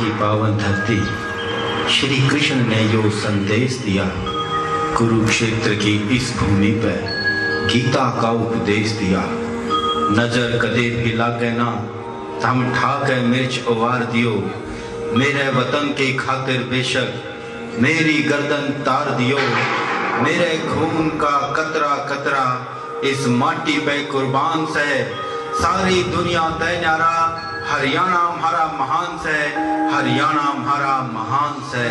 की पावन धरती श्री कृष्ण ने जो संदेश दिया, कुरुक्षेत्र की इस भूमि पर गीता का उपदेश दिया। नज़र कदे भी लागे ना थम ठाके मिर्च उवार दियो। मेरे वतन के खातिर बेशक मेरी गर्दन तार दियो। मेरे खून का कतरा कतरा इस माटी पे कुर्बान से। सारी दुनिया तय नारा हरियाणा हमारा महान से। हरियाणा हमारा महान से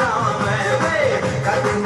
राम वे कभी